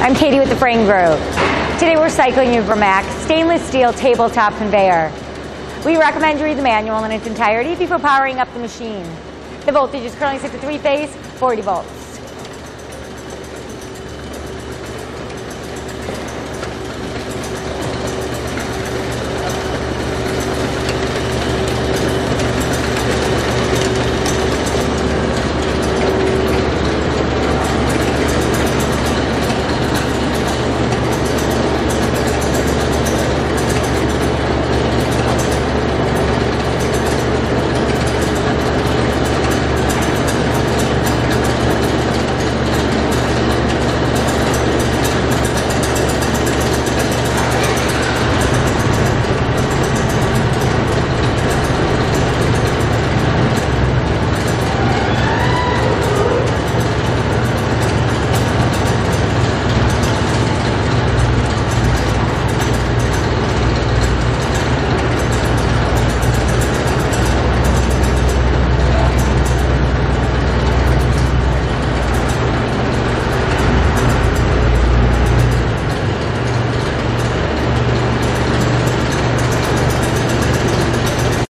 I'm Katie with the Frain Group. Today we're cycling you Gramac stainless steel tabletop conveyor. We recommend you read the manual in its entirety before powering up the machine. The voltage is currently set to three phase, 40 volts.